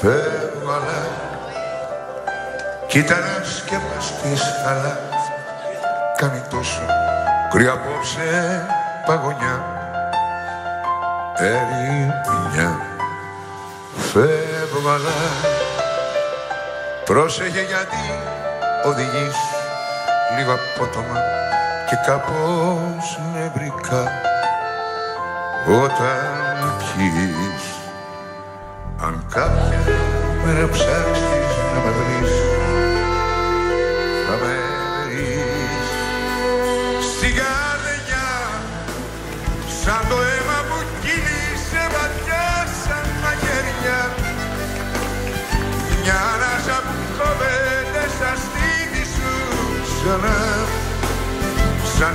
Φεύγω αλλά Κοίτα να σκεφαστείς καλά Κάνει τόσο κρύα απόψε παγωνιά Ερημιά. Φεύγω αλλά Πρόσεχε γιατί οδηγείς λίγο απότομα και κάπως νευρικά. Όταν πιείς αν κάποια μέρα ψάξεις να με βρεις θα με βρεις. Στην καρδιά σαν το αίμα που κύλησε βαθιά σαν μαγεριά μια ανάσα που κόβεται στα στήθη σου ξανά σαν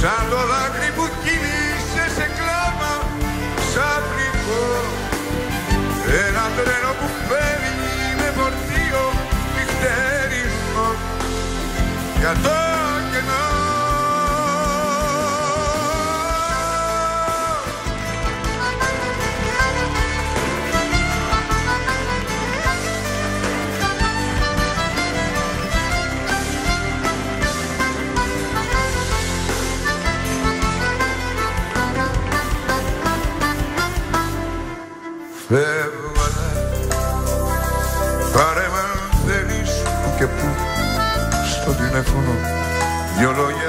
σαν το δάκρυ που κύλησε σε κλάμα ξαφνικό ένα τρένο που φεύγει με φορτίο νυχτερινό για το και που Στο τηλέφωνο. Δυο λόγια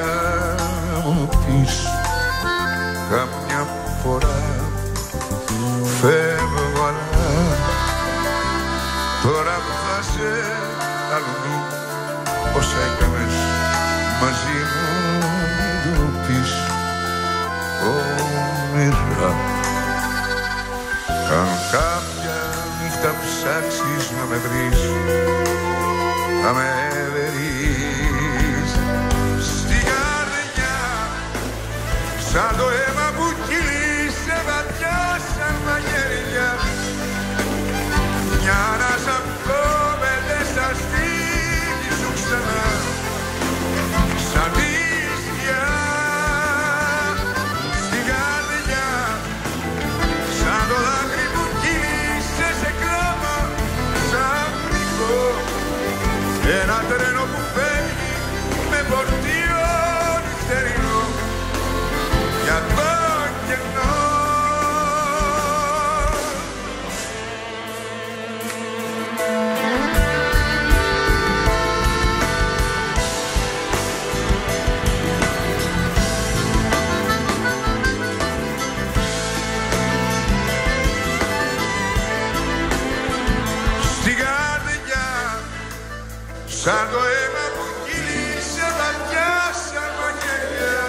Σαν το αίμα που κύλησε βαθιά σαν μαγειριά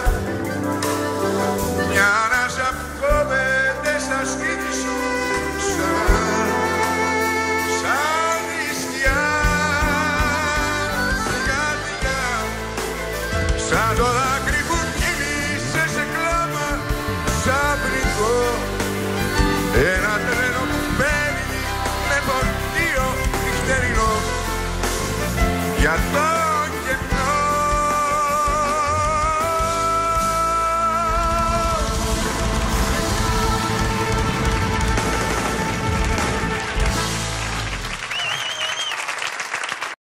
Μια ανάσα που κόβεται στα σπίτι σου. Σαν, σαν νηστιά. Στην καρδιά Σαν το δάκρυ